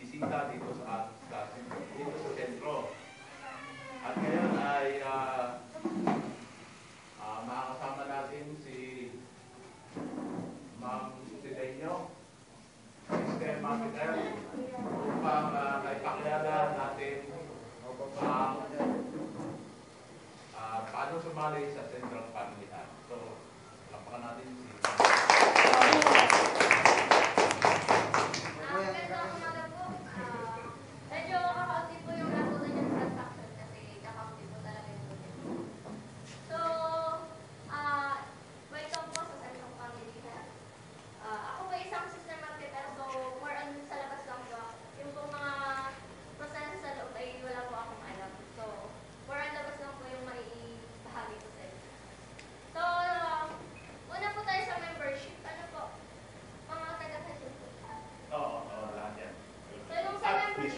bisita dito sa, sa dito sa sentro. At ngayon ay uh, uh, makakasama natin si Ma'am Sidenyo, Sister Mapitel, upang ah, uh, naipakilala natin ang uh, paano sumali sa sentro.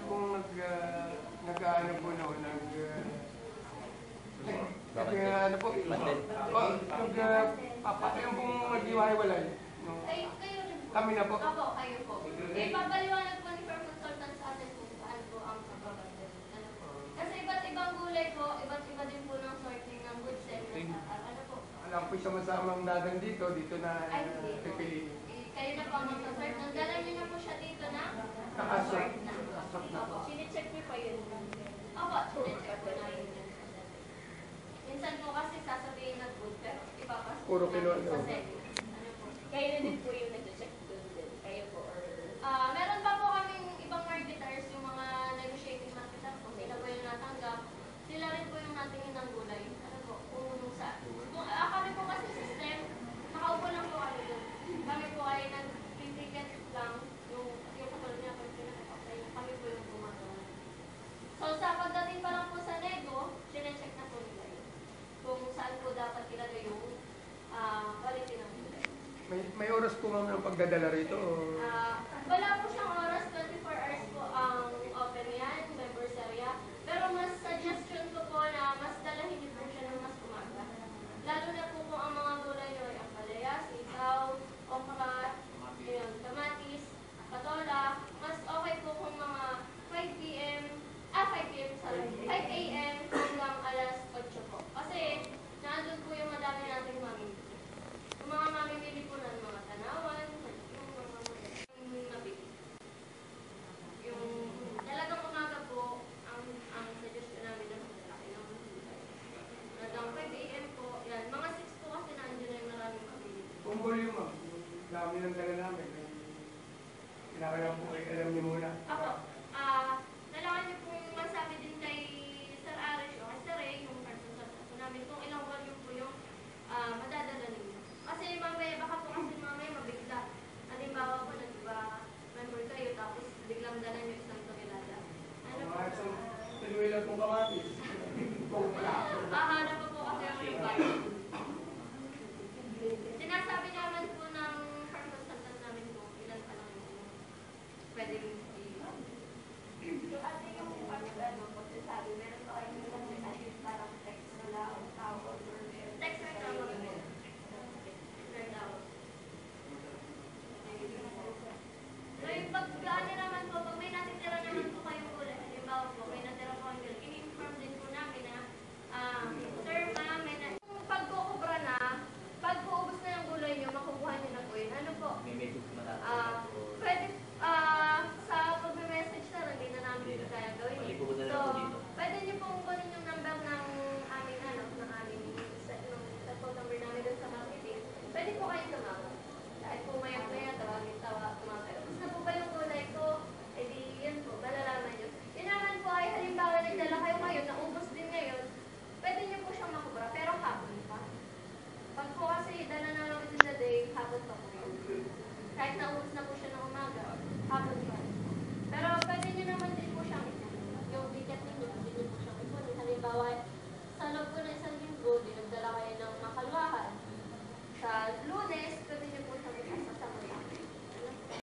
inyo pong nag, ah, uh, nag-ano po no, nag, uh, nag, uh, ano po, oh, nag, uh, papatayang pong mag-iwahiwalay. No? Kami na po. Ako, kayo po. Eh, papaliwanag po ni Firm Consultant sa atin po, saan po ang pagbabagal. Ano po? Kasi iba't ibang gulay po, iba't iba din po ng sorting ng good seller. Ano po? Alam po, sama-samang dadan dito, dito na uh, pipiliin. Kayo na po ang mag-sort. Nang dala niyo na po siya dito na? Nakasort na. Opo, sinicheck niyo po yun. Opo, sinicheck ko na yun. Minsan po kasi sasabihin na good, pero ipapasok na sa second. Ano po? Na din po yun. oras po ma'am ang pagdadala rito? Uh, wala